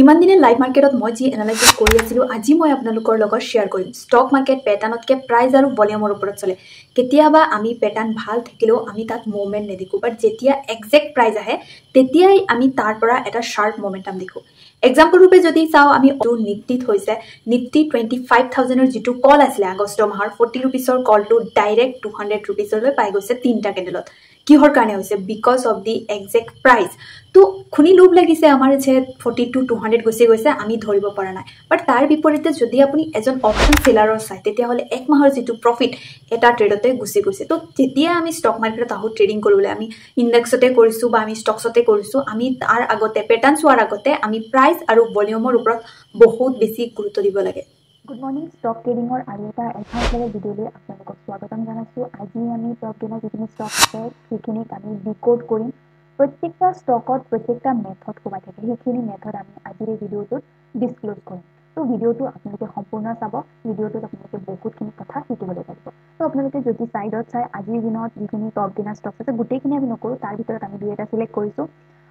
ইমান দিনে লাইভ মাৰ্কেটত মই যি এনালাইচিছ কৰি আছিলোঁ আজি মই আপোনালোকৰ লগত শ্বেয়াৰ কৰিম। ষ্টক মাৰ্কেট পেটাৰ্ণতকৈ প্ৰাইজ আৰু ভলিউমৰ ওপৰত চলে। কেতিয়াবা আমি পেটাৰ্ণ ভাল থাকিলেও আমি তাত মুভমেণ্ট নেদেখোঁ বাট যেতিয়া একজেক্ট প্ৰাইজ আহে তেতিয়াই আমি তাৰ পৰা এটা শ্বাৰ্প মমেণ্টাম দেখোঁ। এক্সাম্পল ৰূপে যদি চাওঁ আমি নিফটিত হৈছে নিফটি টুৱেণ্টি ফাইভ থাউজেণ্ডৰ যিটো কল আছিলে আগষ্ট মাহৰ ফৰ্টি ৰুপিছৰ কলটো ডাইৰেক্ট টু হাণ্ড্ৰেড ৰুপিছলৈ পাই গৈছে তিনিটা কেণ্ডেলত কিহৰ কাৰণে হৈছে? Because of the exact price তো শুনি লোভ লাগিছে আমাৰ যে ফৰ্টি টু টু হাণ্ড্ৰেড গুচি গৈছে আমি ধৰিব পৰা নাই। বাট তাৰ বিপৰীতে যদি আপুনি এজন অপশ্যন চেলাৰৰ চায় তেতিয়াহ'লে এক মাহৰ যিটো প্ৰফিট এটা ট্ৰেডতে গুচি গৈছে। তো যেতিয়া আমি ষ্টক মাৰ্কেটত আহোঁ ট্ৰেডিং কৰিবলৈ আমি ইণ্ডেক্সতে কৰিছোঁ বা আমি ষ্টকছতে কৰিছোঁ আমি তাৰ আগতে পেটাৰ্ণ চোৱাৰ আগতে আমি প্ৰাইচ আৰু ভলিউমৰ ওপৰত বহুত বেছি গুৰুত্ব দিব লাগে। গুড মৰ্ণিং ষ্টক ট্ৰেডিঙৰ আৰু এটা লেভেল ভিডিঅ'লৈ আপোনালোকক স্বাগতম জনাইছোঁ। আজি আমি টপ টেনৰ যিখিনি ষ্টক আছে সেইখিনিক আমি ডিক'ড কৰিম। প্ৰত্যেকটা ষ্টকত প্ৰত্যেকটা মেথড সোমাই থাকে। সেইখিনি মেথড আমি আজিৰ এই ভিডিঅ'টোত ডিছক্ল'জ কৰিম। ত' ভিডিঅ'টো আপোনালোকে সম্পূৰ্ণ চাব। ভিডিঅ'টোত আপোনালোকে বহুতখিনি কথা শিকিবলৈ পাৰিব। ত' আপোনালোকে যদি ছাইডত চাই আজিৰ দিনত যিখিনি টপ টেনৰ ষ্টক আছে গোটেইখিনি আমি নকৰোঁ। তাৰ ভিতৰত আমি দুই এটা চিলেক্ট কৰিছোঁ।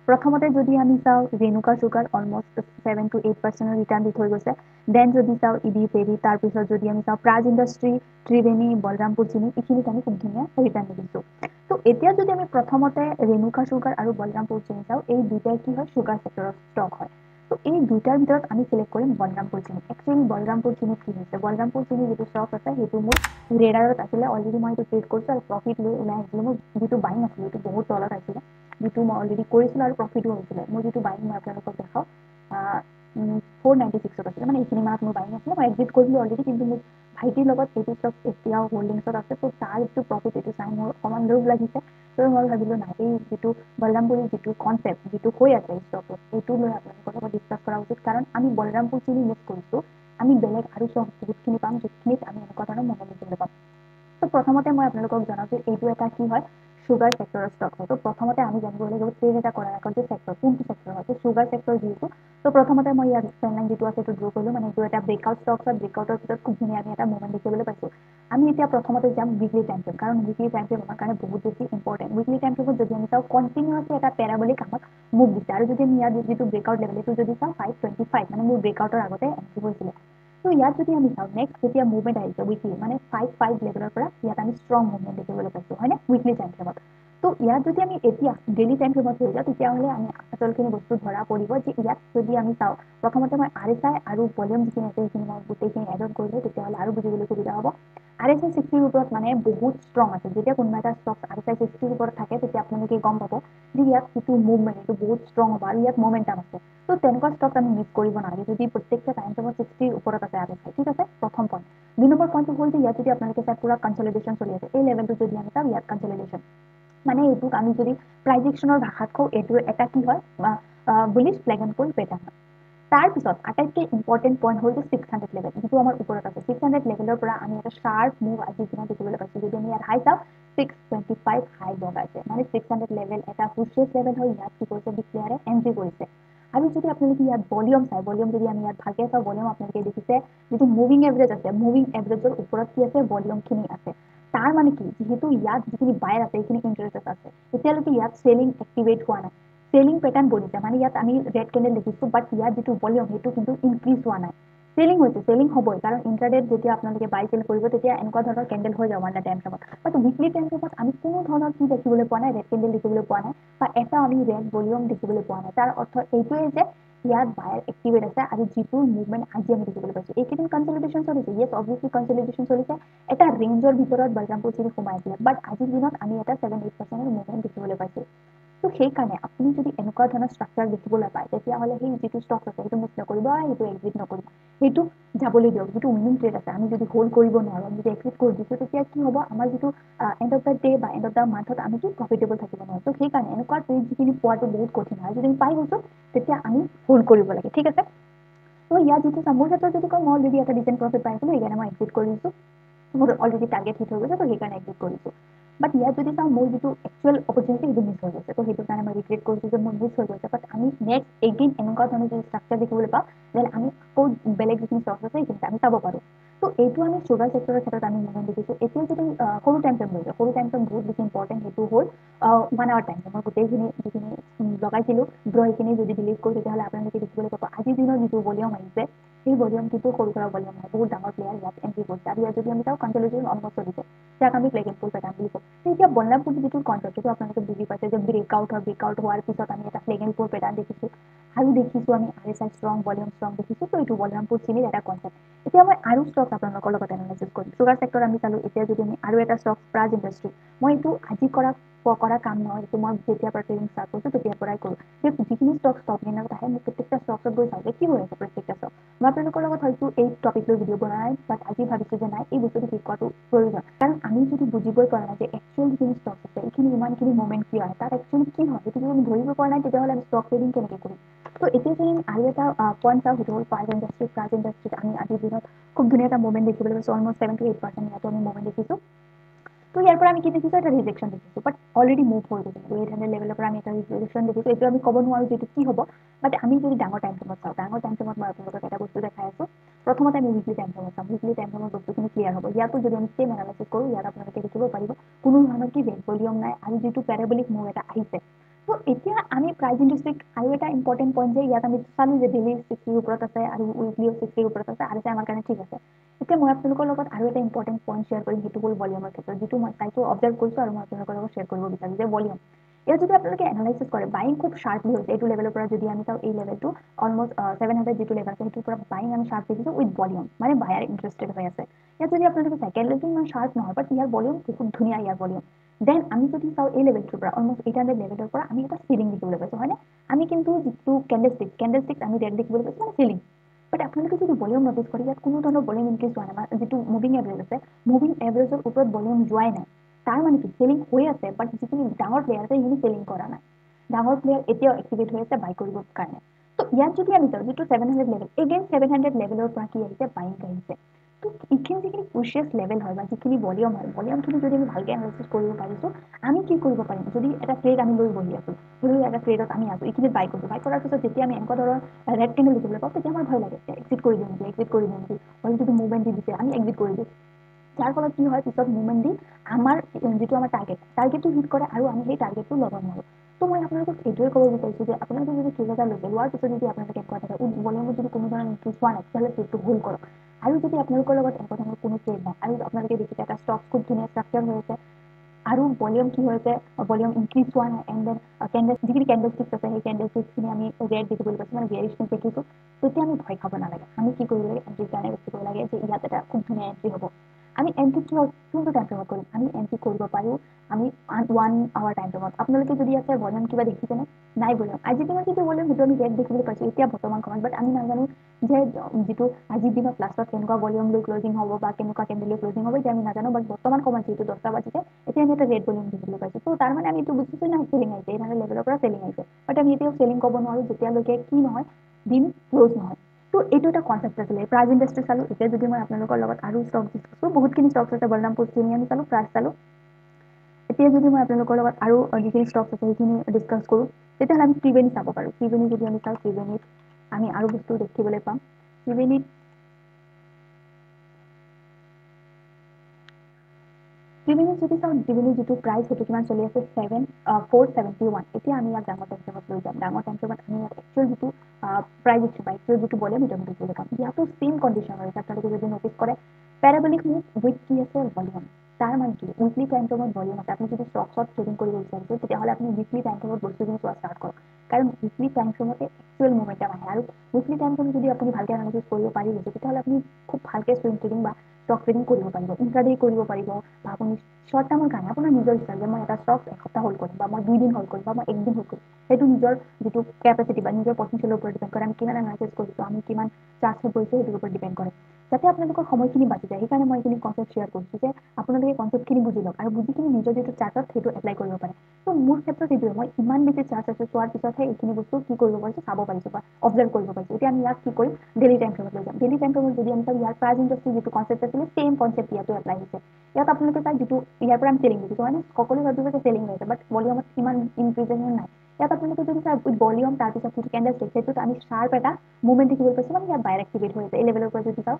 প্ৰথমতে যদি আমি চাওঁ Renuka sugar almost seven to eight পাৰ্চেণ্টৰ return দি থৈ গৈছে। দেন যদি চাওঁ ই ডি ফেৰি তাৰপিছত যদি আমি চাওঁ প্ৰাজ ইণ্ডাষ্ট্ৰী ত্ৰিবেণী বলৰামপুৰ চিনি এইখিনিত আমি খুব ধুনীয়া ৰিটাৰ্ণ দিছোঁ ত' এতিয়া যদি আমি প্ৰথমতে ৰেণুকা চুগাৰ আৰু বলৰামপুৰ চিনি চাওঁ এই দুটাই কি হয়? চুগাৰ ছেক্টৰৰ ষ্টক হয়। এই দুটাৰ ভিতৰত আমি চিলেক্ট কৰিম বলৰামপুৰ চিনি। একচুৱেলি বলৰামপুৰ চিনিত কি হৈছে? বলৰামপুৰ চিনি যিটো ষ্টক আছে সেইটো মোৰ ৰেডাৰত আছিলে। অলৰেডি মই এইটো ট্ৰেড কৰিছোঁ আৰু প্ৰফিট লৈ ওলাই আহিছিলোঁ। মোৰ যিটো বাইং আছিলে সেইটো বহুত তলত আছিলে। যিটো মই অলৰেডি কৰিছিলোঁ আৰু প্ৰফিটো হৈছিলে। মোৰ যিটো বাইং মই আপোনালোকক দেখাওঁ ফ'ৰ নাইণ্টি ছিক্সত আছিলে। মানে এইখিনি মাহত মোৰ বাইং আছিলে। মই এক্সিট কৰিছিলোঁ অলৰেডি কিন্তু মোৰ ভাইটিৰ লগত এইটো ষ্টক এতিয়াও হোল্ডিংছত আছে ত' তাৰ যিটো প্ৰফিট এইটো চাই মোৰ অকণমান লোভ লাগিছে। ত' মই ভাবিলোঁ নাই এই যিটো বলৰামপুৰীৰ যিটো কনচেপ্ট যিটো হৈ আছে ষ্টকত সেইটো লৈ আপোনালোকৰ লগত ডিছকাছ কৰা উচিত কাৰণ আমি বলৰামপুৰ চিনি ইউজ কৰিছোঁ আমি বেলেগ আৰু ষ্টক বহুতখিনি পাম যিখিনিত আমি এনেকুৱা ধৰণৰ দেখিবলৈ পাম ত' প্ৰথমতে মই আপোনালোকক জনাওঁ যে এইটো এটা কি হয় চুগাৰ ছেক্টৰৰ ষ্টক হয় ত' প্ৰথমতে আমি জানিব লাগিব ট্ৰেড এটা কৰাৰ আগত যে ছেক্টৰ কোনটো ছেক্টৰ হয় চুগাৰ ছেক্টৰ যিহেতু ত' প্ৰথমতে মই ইয়াত ট্ৰেন লাইন যিটো আছে সেইটো ড্ৰ কৰিলোঁ মানে এইটো এটা ব্ৰেকআউট ষ্টক হয় ব্ৰেকআউটৰ ভিতৰত খুব ধুনীয়া আমি এটা মুভমেণ্ট দেখিবলৈ পাইছোঁ আমি এতিয়া প্ৰথমতে যাম উইকলি টাইম ফ্ৰেম কাৰণ উইকলি টাইম ফ্ৰেম আমাৰ কাৰণে বহুত বেছি ইম্পৰ্টেণ্ট উইকলি টাইম ফ্ৰেমত যদি আমি চাওঁ কণ্টিনিউৱাছলি এটা পেৰাবলিক আমাক মুভ দিছে আৰু যদি আমি ইয়াত যিটো ব্ৰেকআউট লেভেল এইটো যদি চাওঁ ফাইভ টুৱেণ্টি ফাইভ মানে মোৰ ব্ৰেকআউটৰ আগতে এণ্ট্ৰি হৈছিলে ত' ইয়াত যদি আমি চাওঁ নেক্সট যেতিয়া মুভমেণ্ট আহিছে উইকলি মানে ফাইভ ফাইভ লেভেলৰ পৰা ইয়াত আমি ষ্ট্ৰং মুভমেণ্ট দেখিবলৈ পাইছোঁ হয়নে? উইকলি টাইম ফ্ৰেমত ত' ইয়াত যদি আমি এতিয়া ডেইলি টাইম ফ্ৰেমত হৈ যাওঁ তেতিয়াহ'লে আমি আচলখিনি বস্তু ধৰা পৰিব যে ইয়াত যদি আমি চাওঁ প্ৰথমতে মই আৰ এছ আই আৰু ভলিউম যিখিনি আছে সেইখিনি মই গোটেইখিনি এড অন কৰিলোঁ তেতিয়াহ'লে আৰু বুজিবলৈ সুবিধা হ'ব আৰ এছ আই ছিক্সটিৰ ওপৰত মানে বহুত ষ্ট্ৰং আছে যেতিয়া কোনোবা এটা ষ্টক আৰ এছ আই ছিক্সটিৰ ওপৰত থাকে তেতিয়া আপোনালোকে গম পাব যে ইয়াত যিটো মুভমেণ্ট এইটো বহুত ষ্ট্ৰং হ'ব আৰু ইয়াত মমেণ্টাম আছে ত' তেনেকুৱা ষ্টক আমি মিছ কৰিব নালাগে যদি প্ৰত্যেকটা টাইম ফ্ৰেমত ছিক্সটিৰ ওপৰত আছে আৰ এছ আই ঠিক আছে প্ৰথম পইণ্ট দুই নম্বৰ পইণ্টটো হ'ল যে ইয়াত যদি আপোনালোকে চাই পুৰা কনচলিডেশ্যন চলি আছে এই লেভেলটো যদি আমি চাওঁ ইয়াত কনচলিডেশ্যন মানে এইটোক আমি যদি প্ৰাইজেকশ্যনৰ ভাষাত কওঁ এইটো এটা কি হয়? বুলি ফ্লেগ এণ্ড কোল পেটাৰ্ণ হয়। তাৰপিছত আটাইতকৈ ইম্পৰ্টেণ্ট পইণ্ট হ'ল যে ছিক্স হাণ্ড্ৰেড লেভেল যিটো আমাৰ ওপৰত আছে। ছিক্স হাণ্ড্ৰেড লেভেলৰ পৰা আমি এটা শ্বাৰ্প মুভ আজিৰ দিনত দেখিবলৈ পাইছোঁ। যদি আমি ইয়াত হাই চাওঁ ছিক্স টুৱেণ্টি ফাইভ হাই লগাইছে মানে ছিক্স হাণ্ড্ৰেড লেভেল এটা হুচেছ লেভেল হয়। ইয়াত কি কৰিছে? ডিক্লেয়াৰে এণ্ট্ৰি কৰিছে। আৰু যদি আপোনালোকে ইয়াত ভলিউম চাই ভলিউম যদি আমি ইয়াত ভালকৈ চাওঁ ভলিউম আপোনালোকে দেখিছে যিটো মুভিং এভাৰেজ আছে মুভিং এভাৰেজৰ ওপৰত কি আছে? ভলিউমখিনি আছে। তাৰ মানে কি? যিহেতু ইয়াত যিখিনি বায়াৰ আছে সেইখিনি ইণ্টাৰেষ্ট আছে। এতিয়ালৈকে ইয়াত চেলিং এক্টিভেট হোৱা নাই। চেলিং পেটাৰ্ণ বনিছে। মানে ইয়াত আমি ৰেড কেণ্ডেল দেখিছোঁ বাট ইয়াত যিটো ভলিউম সেইটো কিন্তু ইনক্ৰিজ হোৱা নাই। চেলিং হৈছে চেলিং হ'বই। কাৰণ ইণ্টাৰনেট যেতিয়া আপোনালোকে বাই চেল কৰিব তেতিয়া এনেকুৱা ধৰণৰ কেণ্ডেল হৈ যাব মানে টাইম ফ্ৰেমত বাট উইকলি টাইম ফ্ৰেমত আমি কোনো ধৰণৰ কি দেখিবলৈ পোৱা নাই ৰেড কেণ্ডেল দেখিবলৈ পোৱা নাই বা এটা আমি ৰেড ভলিউম দেখিবলৈ পোৱা নাই। তাৰ অৰ্থ এইটোৱে যে ইয়াত বায়াৰ এক্টিভেট আছে আৰু যিটো মুভমেণ্ট আজি আমি দেখিবলৈ পাইছোঁ এইকেইদিন কনচলিডেশ্যন চলিছে ইয়েছ অবভিয়াছলি কনচলিডেশ্যন চলিছে। এটা ৰেঞ্জৰ ভিতৰত বলৰামপুৰ চিনি সোমাই আছিলে বাট আজিৰ দিনত আমি এটা ছেভেন এইট পাৰ্চেণ্টৰ মুভমেণ্ট দেখিবলৈ পাইছোঁ। ত' সেইকাৰণে আপুনি যদি এনেকুৱা ধৰণৰ ষ্ট্ৰাকচাৰ দেখিবলৈ পায় তেতিয়াহ'লে সেই যিটো ষ্টক আছে সেইটো মিছ নকৰিব সেইটো এক্সিট নকৰিব। সেইটো যাবলৈ দিয়ক যিটো উইনিং ট্ৰেড আছে আমি যদি হোল্ড কৰিব নোৱাৰোঁ আমি যদি এক্সিট কৰি দিছোঁ তেতিয়া কি হ'ব? আমাৰ যিটো এণ্ড অফ দ্য ডে বা এণ্ড অফ দ্য মান্থত আমি কি প্ৰফিটেবল থাকিব নোৱাৰোঁ। ত' সেইকাৰণে এনেকুৱা ট্ৰেড যিখিনি পোৱাটো বহুত কঠিন হয়। যদি আমি পাই গৈছোঁ তেতিয়া আমি হোল্ড কৰিব লাগে ঠিক আছে? ত' ইয়াত যিটো চাম মোৰ ক্ষেত্ৰত যদি কওঁ মই অলৰেডি এটা ডিচেণ্ট প্ৰফিট পাইছিলোঁ সেইকাৰণে মই এক্সিট কৰি দিছোঁ। মোৰ অলৰেডি টাৰ্গেট হিট হৈ গৈছে ত' সেইকাৰণে এক্সিট কৰিছোঁ বাট ইয়াত যদি চাওঁ মোৰ যিটো একচুৱেল অপৰচুনিটি সেইটো মিছ হৈ গৈছে। ত' সেইটো কাৰণে মই ৰিগ্ৰেট কৰিছোঁ যে মোৰ মিছ হৈ গৈছে। বাট আমি নেক্সট এগেইন এনেকুৱা ধৰণৰ যদি ষ্ট্ৰাকচাৰ দেখিবলৈ পাওঁ দেন আমি আকৌ বেলেগ যিখিনি ষ্টক আছে সেইখিনিত আমি চাব পাৰোঁ। ত' এইটো আমি চুগাৰ ছেক্টৰৰ ক্ষেত্ৰত আমি মুভমেণ্ট দেখিছোঁ। এতিয়া যদি সৰু টাইম ফ্ৰেম লৈছে সৰু টাইম ফ্ৰেম বহুত বেছি ইম্পৰ্টেণ্ট সেইটো হ'ল ওৱান আৱাৰ টাইম মই গোটেইখিনি যিখিনি লগাইছিলোঁ ড্ৰ সেইখিনি যদি ডিলিট কৰোঁ তেতিয়াহ'লে আপোনালোকে দেখিবলৈ পাব। আজিৰ দিনৰ যিটো ভলিউম আহিছে সেই ভলিউম কিন্তু সৰু সুৰা ভলিউম নহয় বহুত ডাঙৰ প্লেয়াৰ ইয়াত এণ্ট্ৰি কৰিছে আৰু ইয়াত যদি আমি চাওঁ কণ্ট্ৰলিজন অলমষ্ট দিছে যাক আমি প্লেগ এণ্ড ফুল পেটাৰ্ণ বুলি কওঁ। এতিয়া বলনামপুৰ যিটো কনচেপ্ট সেইটো আপোনালোকে বুজি পাইছে যে ব্ৰেকআউট হয় ব্ৰেকআউট হোৱাৰ পিছত আমি এটা প্লেগ এণ্ড ফুল পেটাৰ্ণ দেখিছোঁ। আৰু দেখিছোঁ আমি R S I strong volume strong দেখিছোঁ। ত' এইটো বলনামপুৰ চিনিৰ এটা কনচেপ্ট এতিয়া মই আৰু ষ্টক আপোনালোকৰ লগত এনালাইচিছ কৰিম। চুগাৰ ছেক্টৰ আমি চালোঁ। এতিয়া যদি আমি আৰু এটা ষ্টক প্ৰাজ ইণ্ডাষ্ট্ৰী মই এইটো আজি কৰা কৰা কাম নহয় এইটো মই যেতিয়াৰ পৰা ট্ৰেইনিং ষ্টাৰ্ট কৰিছোঁ তেতিয়াৰ পৰাই কৰোঁ। যে যিখিনি ষ্টক ষ্টক গেইনত আহে মই প্ৰত্যেকটা ষ্টকত গৈ চাওঁ যে কি হৈ আছে প্ৰত্যেকটা ষ্টক মই আপোনালোকৰ লগত হয়তো এই টপিক লৈ ভিডিঅ' বনোৱা নাই বাট আজি ভাবিছোঁ যে নাই এই বস্তুটো শিকোৱাটো প্ৰয়োজন। কাৰণ আমি যদি বুজিবই পৰা নাই যে একচুৱেল যিখিনি ষ্টক আছে এইখিনি ইমানখিনি মুভমেণ্ট কিয় আহে তাত একচুৱেলি কি হয় সেইটো যদি আমি ধৰিব পৰা নাই তেতিয়াহ'লে আমি ষ্টক ট্ৰেডিং কেনেকৈ কৰিম? ত' এতিয়া যদি আৰু এটা পইণ্ট চাওঁ সেইটো হ'ল প্ৰাইজ ইণ্ডাষ্ট্ৰী প্ৰাইজ ইণ্ডাষ্ট্ৰীত আমি আজিৰ দিনত খুব ধুনীয়া এটা মুভমেণ্ট দেখিবলৈ পাইছোঁ অলমষ্ট ছেভেণ্টি এইট পাৰ্চেণ্ট ইয়াতো আমি মুভমেণ্ট দেখিছোঁ। ত' ইয়াৰ পৰা আমি কি দেখিছোঁ? এটা ৰিজেকশ্যন দেখিছোঁ। বাট অলৰেডি মুভ হৈ গৈছে। এইট হাণ্ড্ৰেড লেভেলৰ পৰা আমি এটা ৰিজেকশ্যন দেখিছোঁ। এইটো আমি ক'ব নোৱাৰোঁ যে এইটো কি হ'ব। বাট আমি যদি ডাঙৰ টাইম ফ্ৰেমত চাওঁ ডাঙৰ টাইম ফ্ৰেমত মই আপোনালোকক এটা বস্তু দেখাই আছোঁ। প্ৰথমতে আমি উইকলি টাইম ফ্ৰেমত চাওঁ। উইকলি টাইম ফ্ৰেমত বস্তুখিনি ক্লিয়াৰ হ'ব। ইয়াতো যদি আমি ছেম এনালাইচিছ কৰোঁ ইয়াত আপোনালোকে দেখিব পাৰিব কোনো ধৰণৰ কি ভলিউম নাই। আৰু যিটো পেৰাবলিক মুভ এটা আহিছে ত' এতিয়া আমি প্ৰাইজ ইণ্ডাষ্ট্ৰীক আৰু এটা ইম্পৰ্টেণ্ট পইণ্ট যে ইয়াত আমি চালোঁ যে ডেইলি ছিক্সটিৰ ওপৰত আছে আৰু উইকলিও ছিক্সটিৰ ওপৰত আছে আৰু আমাৰ কাৰণে ঠিক আছে। এতিয়া মই আপোনালোকৰ লগত আৰু এটা ইম্পৰ্টেণ্ট পইণ্ট শ্বেয়াৰ কৰিম সেইটো হ'ল ভলিউমৰ ক্ষেত্ৰত যিটো মই তাইটো অবজাৰ্ভ কৰিছোঁ আৰু মই আপোনালোকৰ লগত শ্বেয়াৰ কৰিব বিচাৰোঁ যে ভলিউম ইয়াত যদি আপোনালোকে এনালাইচিছ কৰে বাইং খুব শাৰ্পলি হৈছে এইটো লেভেলৰ পৰা যদি আমি চাওঁ এই লেভেলটো অলমষ্ট ছেভেন হাণ্ড্ৰেড যিটো লেভেল আছে সেইটোৰ পৰা বাইং আমি শাৰ্প দেখিছোঁ উইথ ভলিউম মানে বায়াৰ ইণ্টাৰেষ্টেড হৈ আছে। ইয়াত যদি আপোনালোকে ছেকেণ্ড লেভেল ইমান শাৰ্প নহয় বাট ইয়াৰ ভলিউম বহুত ধুনীয়া ইয়াৰ ভলিউম দেন আমি যদি চাওঁ এই লেভেলটোৰ পৰা অলমষ্ট এইট হাণ্ড্ৰেড লেভেলৰ পৰা আমি এটা চিলিং দেখিবলৈ পাইছোঁ হয়নে? আমি কিন্তু যিটো কেণ্ডেলষ্টিক কেণ্ডেলষ্টিক আমি ৰেড দেখিবলৈ পাইছোঁ মানে চিলিং বাট আপোনালোকে যদি ভলিউম নটিছ কৰে ইয়াত কোনো ধৰণৰ ভলিউম ইনক্ৰিজ হোৱা নাই যিটো মুভিং এভাৰেজ আছে মুভিং এভাৰেজৰ ওপৰত ভলিউম যোৱাই নাই। তাৰ মানে কি? চেলিং হৈ আছে বাট যিখিনি ডাঙৰ প্লেয়াৰ আছে সেইখিনি চেলিং কৰা নাই। ডাঙৰ প্লেয়াৰ এতিয়াও এক্টিভেট হৈ আছে বাই কৰিবৰ কাৰণে। ত' ইয়াত যদি আমি চাওঁ যিটো seven hundred level again seven hundred লেভেলৰ পৰা কি আহিছে? বাইং আহিছে। এইখিনি যিখিনি প্ৰিচিয়াছ লেভেল হয় বা যিখিনি ভলিউম হয় ভলিউমখিনি যদি আমি ভালকৈ এনালাইচিছ কৰিব পাৰিছোঁ আমি কি কৰিব পাৰিম যদি এটা ট্ৰেড আমি লৈ বহি আছোঁ ধৰি এটা ট্ৰেডত আমি আছোঁ এইখিনি বাই কৰিছোঁ বাই কৰাৰ পিছত যেতিয়া আমি এনেকুৱা ধৰণৰ ৰেড কেণ্ডেল দেখিবলৈ পাওঁ তেতিয়া আমাৰ ভয় লাগে এক্সিট কৰি দিওঁ নেকি এক্সিট কৰি দিওঁ নেকি যদি মুভমেণ্ট দি দিছে আমি এক্সিট কৰি দিওঁ যাৰ ফলত কি হয় পিছত মুভমেণ্ট দি আমাৰ যিটো আমাৰ টাৰ্গেট টাৰ্গেটটো হিট কৰে আৰু আমি সেই টাৰ্গেটটো ল'ব নোৱাৰোঁ ত' মই আপোনালোকক এইটোৱে ক'ব বিচাৰিছোঁ যে আপোনালোকে যদি এটা লৈছে লোৱাৰ পিছত যদি আপোনালোকে এনেকুৱা থাকে ভলিউমত যদি কোনো ধৰণৰ ইনক্ৰিজ হোৱা নাই তেতিয়াহ'লে ট্ৰেডটো হোল্ড কৰক আৰু যদি আপোনালোকৰ লগত এনেকুৱা ধৰণৰ কোনো ট্ৰেড নাই আৰু আপোনালোকে দেখিছে এটা ষ্টক খুব ধুনীয়া ষ্ট্ৰাকচাৰ হৈ আছে আৰু ভলিউম কি হৈছে ভলিউম ইনক্ৰিজ হোৱা নাই এণ্ড দেন কেণ্ডেল যিখিনি কেণ্ডেল ষ্টিক্স আছে সেই কেণ্ডেল ষ্টিক্সখিনি আমি ৰেড দেখিবলৈ পাইছোঁ মানে ভেৰিয়েশ্যন দেখিছোঁ তেতিয়া আমি ভয় খাব নালাগে আমি কি কৰিব লাগে এণ্ট্ৰিৰ কাৰণে ৰখিব লাগে যে ইয়াত এটা খুব ধুনীয়া এণ্ট্ৰি হ'ব আমি এণ্ট্ৰি কি কোনটো টাইম ফ্ৰেমত কৰিম? আমি এণ্ট্ৰি কৰিব পাৰোঁ আমি ওৱান আৱাৰ টাইম ফ্ৰেমত আপোনালোকে যদি আছে ভলিউম কিবা দেখিছেনে নাই ভলিউম আজিৰ দিনত যিটো ভলিউম সেইটো আমি ৰেড দেখিবলৈ পাইছোঁ এতিয়া বৰ্তমান সময়ত। বাট আমি নাজানো যে যিটো আজিৰ দিনত লাষ্টত কেনেকুৱা ভলিউম লৈ ক্লজিং হ'ব বা কেনেকুৱা কেণ্ডেল লৈ ক্লজিং হ'ব এতিয়া আমি নাজানো। বাট বৰ্তমান সময়ত যিহেতু দহটা বাজিছে এতিয়া আমি এটা ৰেড ভলিউম দেখিবলৈ পাইছোঁ। ত' তাৰ মানে আমি এইটো বুজিছোঁ নাই চেলিং আহিছে। মানে লেভেলৰ পৰা চেলিং আহিছে। বাট আমি এতিয়াও চেলিং ক'ব নোৱাৰোঁ যেতিয়ালৈকে কি নহয় দিন ক্ল'জ নহয়। ত' এইটো এটা কনচেপ্ট আছিলে। প্ৰাইজ ইণ্ডাষ্ট্ৰি চালোঁ এতিয়া যদি মই আপোনালোকৰ লগত আৰু ষ্টক ডিছকাছ বহুতখিনি ষ্টকছ আছে বলৰামপুৰ আমি চালোঁ প্ৰাইজ চালোঁ। এতিয়া যদি মই আপোনালোকৰ লগত আৰু যিখিনি ষ্টকছ আছে সেইখিনি ডিছকাছ কৰোঁ তেতিয়াহ'লে আমি ত্ৰিবেণী চাব পাৰোঁ। ত্ৰিবেণী যদি আমি চাওঁ ত্ৰিবেণীত আমি আৰু বস্তু দেখিবলৈ পাম। ত্ৰিবেণীত ত্ৰিবেণীত যদি চাওঁ ত্ৰিবেণীৰ যিটো প্ৰাইচ সেইটো কিমান চলি আছে? ছেভেন ফ'ৰ ছেভেণ্টি ওৱান এতিয়া আমি ইয়াত ডাঙৰ টেম্পেমত লৈ যাম। ডাঙৰ টেম্পেমত আমি ইয়াত একচুৱেল যিটো প্ৰাইজ দিছোঁ বা একচুৱেল যিটো বলে আমি দেখিবলৈ পাম। ইয়াতো ছেইম কণ্ডিশ্যন হৈছে আপোনালোকে যদি নটিছ কৰে পেৰাবলিক মুভ উইথ কি আছে ভলিউম তাৰ মানে কি? উইকলি টাইম ফ্ৰেমত ভলিউম আছে। আপুনি যদি ষ্টকছত ট্ৰেডিং কৰিব বিচাৰিছে তেতিয়াহ'লে আপুনি উইকলি টাইম ফ্ৰেমত বস্তুখিনি চোৱা ষ্টাৰ্ট কৰক। কাৰণ উইকলি টাইম ফ্ৰেমতে একচুৱেল মুভমেণ্টাম আহে। আৰু উইকলি টাইম ফ্ৰেম যদি আপুনি ভালকৈ এনালাইচিছ কৰিব পাৰি তেতিয়াহ'লে আপুনি খুব ভালকৈ চুইং ট্ৰেডিং বা ষ্টক কৰিব পাৰিব ইণ্টাৰডে কৰিব পাৰিব বা আপুনি শ্বৰ্ট টাৰ্মৰ কাৰণে আপোনাৰ নিজৰ ইচ্ছা যে মই এটা ষ্টক এসপ্তাহ হোল্ড কৰিম বা মই দুই দিন হোল্ড কৰিম বা মই একদিন হোল্ড কৰিম সেইটো নিজৰ যিটো কেপাচিটি বা নিজৰ পটেঞ্চিয়েলৰ ওপৰত ডিপেণ্ড কৰে আমি কিমান এনালাইচিছ কৰিছোঁ আমি কিমান চাৰ্জত কৰিছোঁ সেইটোৰ ওপৰত ডিপেণ্ড কৰে যাতে আপোনালোকৰ সময়খিনি বাচি যায়। সেইকাৰণে মই এইখিনি কনচেপ্ট শ্বেয়াৰ কৰিছোঁ যে আপোনালোকে কনচেপ্টখিনি বুজি লওক আৰু বুজি কিনি নিজৰ যিটো চাৰ্টত সেইটো এপ্লাই কৰিব পাৰে। ত' মোৰ ক্ষেত্ৰত এইটোৱে মই ইমান বেছি চাৰ্জ আছে চোৱাৰ পিছতহে এইখিনি বস্তু কি কৰিব পাৰিছোঁ চাব পাৰিছোঁ বা অবজাৰ্ভ কৰিব পাৰিছোঁ। এতিয়া আমি ইয়াক কি কৰিম? ডেইলি টাইম ফ্ৰেমত লৈ যাম। ডেইলি টাইম ফ্ৰেমত যদি আমি চাওঁ ইয়াৰ প্ৰাইজ ইণ্ডাষ্ট্ৰী যিটো কনচেপ্ট আছিলে ছেইম কনচেপ্ট ইয়াতো এপ্লাই হৈছে। ইয়াত আপোনালোকে চাই যিটো ইয়াৰ পৰা আমি চেলিং দেখিছোঁ মানে সকলো ভাবিব যে চেলিং হৈছে বাট ভলিউমত ইমান ইনক্ৰিজেশ্যন নাই। ইয়াত আপোনালোকে যদি চাই উইথ ভলিউম তাৰপিছত যিটো কেণ্ডেল ষ্টিক সেইটোত আমি শ্বাৰ্প এটা মুভমেণ্ট দেখিবলৈ পাইছোঁ মানে ইয়াত বাইৰ এক্টিভেট হৈ আছে এই লেভেলৰ পৰা যদি চাওঁ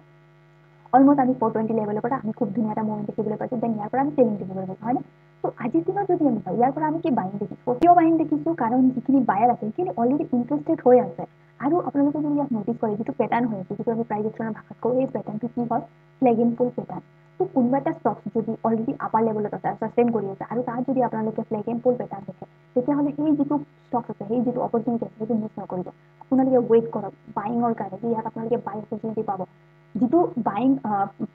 অলমষ্ট আমি ফ'ৰ টুৱেণ্টি লেভেলৰ পৰা আমি খুব ধুনীয়া এটা মুভমেণ্ট দেখিবলৈ পাইছোঁ দেন ইয়াৰ পৰা আমি চেলিং দেখিবলৈ পাইছোঁ হয়নে ত' আজিৰ দিনত যদি আমি চাওঁ ইয়াৰ পৰা আমি কি বাইং দেখিছোঁ কিয় বাইং দেখিছোঁ কাৰণ যিখিনি বায়াৰ আছে সেইখিনি অলৰেডি ইণ্টাৰেষ্টেড হৈ আছে আৰু আপোনালোকে যদি ইয়াত নটিছ কৰে যিটো পেটাৰ্ণ হৈ আছে যিটো আমি একশ্যনৰ ভাষাত কওঁ এই পেটাৰ্ণটো কি হয় ফ্লেগ ইন ফুল পেটাৰ্ণ ত' কোনোবা এটা ষ্টক যদি অলৰেডি আপাৰ লেভেলত আছে ছাষ্টেইন কৰি আছে আৰু তাত যদি আপোনালোকে ফ্লেগ এণ্ড ফুল পেটাৰ্ণ দেখে তেতিয়াহ'লে সেই যিটো ষ্টক আছে সেই যিটো অপৰচুনিটি আছে সেইটো মিছ নকৰিব। আপোনালোকে ৱেইট কৰক বাইঙৰ কাৰণে যে ইয়াত আপোনালোকে বাই অপৰচুনিটি পাব। যিটো বাইং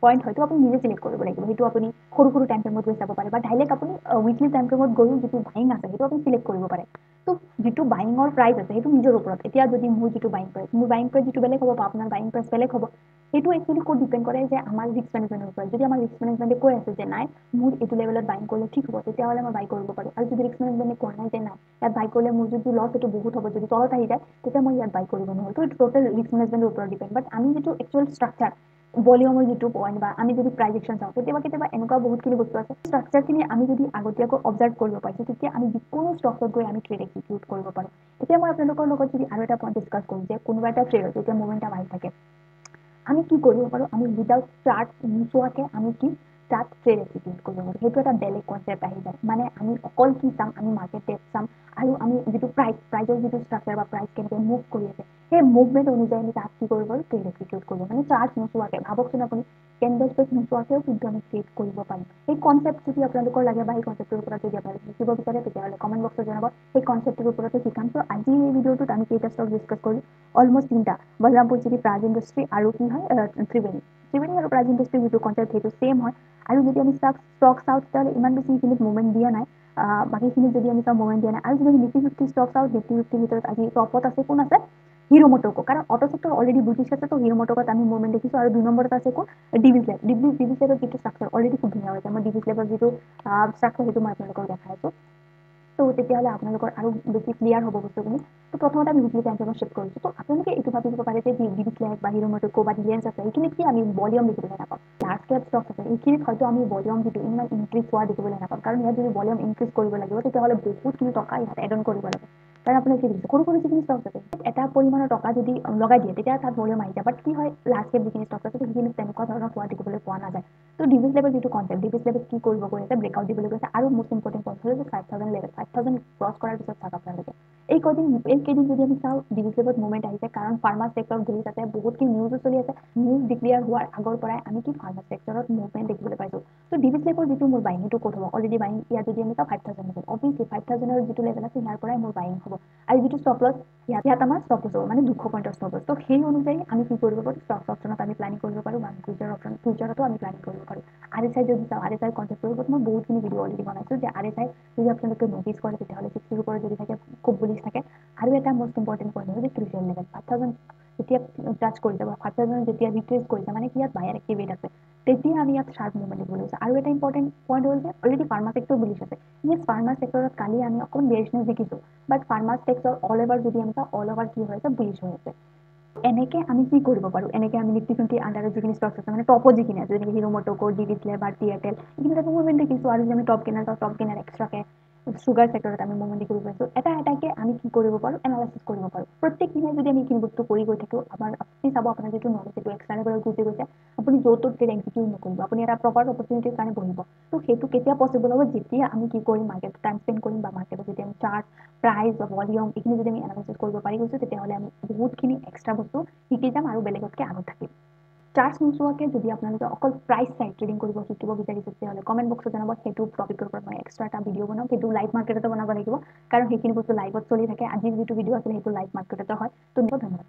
পইণ্ট হয়তো আপুনি নিজে চিলেক্ট কৰিব লাগিব। সেইটো আপুনি সৰু সৰু টাইম ফ্ৰেমত গৈ চাব পাৰে বা ডাইৰেক্ট আপুনি উইকলি টাইম ফ্ৰেমত গৈও যিটো বাইং আছে সেইটো আপুনি চিলেক্ট কৰিব পাৰে। ত' যিটো বাইঙৰ প্ৰাইচ আছে সেইটো নিজৰ ওপৰত। এতিয়া যদি মোৰ যিটো বাইং প্ৰাইচ মোৰ বাইং প্ৰাইচ যিটো বেলেগ হ'ব বা আপোনাৰ বাইং প্ৰাইচ বেলেগ হ'ব সেইটো একচুৱেলি ক'ত ডিপেণ্ড কৰে যে আমাৰ ৰিস্ক মেনেজমেণ্টৰ ওপৰত? যদি আমাৰ ৰিস্ক মেনেজমেণ্টে কৈ আছে যে নাই মোৰ এইটো লেভেলত বাইং কৰিলে ঠিক হ'ব তেতিয়াহ'লে মই বাই কৰিব পাৰোঁ। আৰু যদি ৰিস্ক মেনেজমেণ্টে কোৱা নাই যে নাই ইয়াত বাই কৰিলে মোৰ যিটো লছ সেইটো বহুত হ'ব যদি তলত আহি যায় তেতিয়া মই ইয়াত বাই কৰিব নোৱাৰোঁ। ত' এইটো টোটেল ৰিস্ক মেনেজমেণ্টৰ ওপৰত ডিপেণ্ড বাট আমি যিটো একচুৱেল ষ্ট্ৰাকচাৰ ভলিউমৰ যিটো পইণ্ট বা আমি যদি প্ৰাইজেকশ্যন চাওঁ কেতিয়াবা কেতিয়াবা এনেকুৱা বহুতখিনি বস্তু আছে। ষ্ট্ৰাকচাৰখিনি আমি যদি আগতীয়াকৈ অবজাৰ্ভ কৰিব পাৰিছোঁ তেতিয়া আমি যিকোনো ষ্টকত গৈ আমি ট্ৰেড এক্সিকিউট কৰিব পাৰোঁ। এতিয়া মই আপোনালোকৰ লগত যদি আৰু এটা পইণ্ট ডিছকাছ কৰোঁ যে কোনোবা এটা ট্ৰেডত যেতিয়া মুভমেণ্ট আহি থাকে আমি কি কৰিব পাৰোঁ? আমি উইদাউট চাৰ্ট নোচোৱাকৈ আমি কি তাত ট্ৰেড এক্সিকিউট কৰিব পাৰোঁ? সেইটো এটা বেলেগ কনচেপ্ট আহি যায়। মানে আমি অকল কি চাম আমি মাৰ্কেট টেপ চাম আৰু আমি যিটো প্ৰাইচ প্ৰাইজৰ যিটো ষ্ট্ৰাকচাৰ বা প্ৰাইচ কেনেকৈ মুভ কৰি আছে সেই মুভমেণ্ট অনুযায়ী আমি তাত কি কৰিব পাৰোঁ? ট্ৰেড এক্সিকিউট কৰিব মানে চাৰ্জ নোচোৱাকৈ ভাবকচোন আপুনি কেণ্ডেল ষ্টেক নোচোৱাকৈও কিন্তু আমি ট্ৰেড কৰিব পাৰিম। সেই কনচেপ্ট যদি আপোনালোকৰ লাগে বা সেই কনচেপ্টটোৰ ওপৰত যদি আপোনালোকে শিকিব বিচাৰে তেতিয়াহ'লে কমেণ্ট বক্সত জনাব। সেই কনচেপ্টটোৰ ওপৰতে শিকাম। চ' আজি এই ভিডিঅ'টোত আমি কেইটা ষ্টক ডিছকাছ কৰিলোঁ অলমষ্ট তিনিটা। বলৰামপুৰ চিটি প্ৰাজ ইণ্ডাষ্ট্ৰী আৰু কি হয় ত্ৰিবেণী। ত্ৰিবেণী আৰু প্ৰাজ ইণ্ডাষ্ট্ৰী যিটো কনচেপ্ট সেইটো ছেম হয়। আৰু যদি আমি ষ্টক ষ্টক চাওঁ তেতিয়াহ'লে ইমান বেছি সেইখিনিত মুভমেণ্ট দিয়া নাই। বাকীখিনিত যদি আমি চাওঁ মুভমেণ্ট দিয়া নাই আৰু যদি আমি নিফটি ফিফটি ষ্টক চাওঁ নিফটি ফিফটিৰ ভিতৰত আজি টপত আছে কোন আছে? হিৰো মটকো কাৰণ অটো চেক্টৰ অলৰেডি বুজিছ আছে তো হিৰো মটকত আমি মুভমেণ্ট দেখিছোঁ আৰু দুই নম্বৰত আছে কোন? ডিভিজ লেব ডিভিজ ডিভিজ লেবৰ যিটো ষ্ট্ৰাকচাৰ অলৰেডি খুব ধুনীয়া হৈছে। মই ডিভিজ লেবৰ যিটো ষ্ট্ৰাকচাৰ সেইটো মই আপোনালোকক দেখাই আছোঁ। ত' তেতিয়াহ'লে আপোনালোকৰ আৰু বেছি ক্লিয়াৰ হ'ব বস্তুখিনি। ত' প্ৰথমতে আমি টাইম ফ্ৰেমত শ্বিফ্ট কৰিছোঁ। ত' আপোনালোকে এইটো ভাবিব পাৰে যে ডিভিজ লেব বা হিৰো মটকো বা ডিভিয়েঞ্চ আছে এইখিনিত কি আমি ভলিউম দেখিবলৈ নাপাওঁ লাৰ্জ কেপ ষ্টক আছে এইখিনিত হয়তো আমি ভলিউম যিটো ইমান ইনক্ৰিজ হোৱা দেখিবলৈ নাপাওঁ কাৰণ ইয়াত যদি ভলিউম ইনক্ৰিজ কৰিব লাগিব তেতিয়াহ'লে বহুতখিনি টকা ইয়াত এড অন কৰিব লাগে। কাৰণ আপুনি কি দেখিছে সৰু সৰু যিখিনি ষ্টক আছে এটা পৰিমাণৰ টকা যদি লগাই দিয়ে তেতিয়া তাত ভলিউম আহি যায়। বাট কি হয় কেপ যিখিনি ষ্টক আছে সেইখিনি তেনেকুৱা ধৰণৰ হোৱা দেখিবলৈ পোৱা নাযায়। ত' ডিভিজ লেভেল যিটো কনচেপ্ট ডিভিজ লেভেল কি কৰিব গৈ আছে ব্ৰেকআউট দিবলৈ গৈছে আৰু মষ্ট ইম্পৰ্টেণ্ট পইণ্ট হ'ল যে five thousand level five thousand cross কৰাৰ পিছত চাওক আপোনালোকে। এই কেইদিন এই কেইদিন যদি আমি চাওঁ ডিভিজ লেভেলত মুভমেণ্ট আহিছে কাৰণ ফাৰ্মা ছেক্টৰ ঘূৰি তাতে বহুতখিনি নিউজো চলি আছে। নিউজ ডিক্লিয়াৰ হোৱাৰ আগৰ পৰাই আমি কি ফাৰ্মা ছেক্টৰত মুভমেণ্ট দেখিবলৈ পাইছোঁ। ত' ডিভিজ লেভেল যিটো মোৰ বাইং সেইটো ক'ত হ'ব? অলৰেডি বাইং ইয়াত যদি আমি চাওঁ five thousand level obviously five থাউজেণ্ডৰ যিটো লেভেল আছে ইয়াৰ পৰাই মোৰ বাইং হ'ব। আৰু যিটো ষ্টপ লছ ইয়াত ইয়াত আমাৰ ষ্টপ লছ হ'ব মানে দুশ পইণ্টৰ ষ্টপ লছ ত' সেই অনুযায়ী আমি কি কৰিব পাৰোঁ? ষ্টক অপশ্যনত আমি প্লেনিং কৰিব পাৰোঁ বা ফিউচাৰ অপশ্যন ফিউচাৰতো আমি প্লেনিং কৰিব পাৰোঁ। আৰ এছ আই যদি চাওঁ আৰ এছ আই কনচেপ্টৰ ওপৰত মই বহুতখিনি ভিডিঅ' অলৰেডি বনাইছোঁ। যে আৰ এছ আই যদি আপোনালোকে নটিছ কৰে তেতিয়াহ'লে ছিক্সটিৰ ওপৰত যদি থাকে খুব বুলিছ থাকে। আৰু এটা মষ্ট ইম্পৰ্টেণ্ট পইণ্ট হ'ল যে ক্ৰিচিয়েল লেভেল ফাইভ থাউজেণ্ড যেতিয়া টাচ কৰিছে বা ফাইভ থাউজেণ্ড যেতিয়া ৰিট্ৰেচ কৰিছে মানে কি ইয়াত বায়াৰ এক্টিভেট আছে তেতিয়া আমি ইয়াত শ্বাৰ্প মুভমেণ্ট দেখিবলৈ গৈছে আৰু এটা ইম্পৰ্টেণ্ট পইণ্ট হ'ল যে অলৰেডি ফাৰ্মা ছেক্টৰ বুলিছ আছে ইয়েছ ফাৰ্মা ছেক্টৰত কালি আমি অকণমান বেয়াৰনেছ দেখিছোঁ but pharma sector all over যদি আমি চাওঁ অল অভাৰ কি হৈ আছে বুলিছ হৈ আছে এনেকে আমি কি কৰিব পাৰোঁ এনেকে আমি নিফটি ফিফটি আণ্ডাৰত যিখিনি ষ্টক আছে মানে টপত যিখিনি আছে যেনেকে হিৰো মটকো ডিভিজ লেবাৰ এয়াৰটেল এইখিনি টাইপৰ মুভমেণ্ট দেখিছোঁ আৰু যদি আমি টপ কিনাৰ চাওঁ টপ কিনাৰ এক্সট্ৰাকে চুগাৰ ছেক্টৰত আমি মুভমেণ্ট দেখিব পাইছোঁ এটা এটাকে আমি কি কৰিব পাৰোঁ এনালাইচিছ কৰিব পাৰোঁ। প্ৰত্যেক যদি আমি বস্তু কৰি গৈ থাকোঁ আমাৰ আপুনি চাব আপোনাৰ যিটো নলেজ এক্সট্ৰা লেভেলত গুচি গৈছে আপুনি য'ত ত'ত ট্ৰেড এক্সিকিউট নকৰিব আপুনি এটা প্ৰপাৰ অপৰচুনিটিৰ কাৰণে বহিব। ত' সেইটো কেতিয়া পচিবল হ'ব যেতিয়া আমি কি কৰিম মাৰ্কেটত টাইম স্পেণ্ড কৰিম বা মাৰ্কেটত যেতিয়া আমি চাৰ্ট প্ৰাইচ বা ভলিউম এইখিনি যদি আমি এনালাইচিছ কৰিব পাৰি গৈছোঁ তেতিয়াহ'লে আমি বহুতখিনি এক্সট্ৰা বস্তু শিকি যাম আৰু বেলেগতকৈ আগত থাকিম। চাৰ্জ নোচোৱাকৈ যদি আপোনালোকে অকল প্ৰাইচ চাই ট্ৰেডিং কৰিব শিকিব বিচাৰিছে তেতিয়াহ'লে কমেণ্ট বক্সত জনাব সেইটো টপিকৰ ওপৰত মই এক্সট্ৰা এটা ভিডিঅ' বনাম। সেইটো লাইভ মাৰ্কেটতে বনাব লাগিব। কাৰণ সেইখিনি বস্তু লাইভত চলি থাকে। আজিৰ যিটো ভিডিঅ' আছিলে সেইটো লাইভ মাৰ্কেটতে হয়। ত' ধন্যবাদ।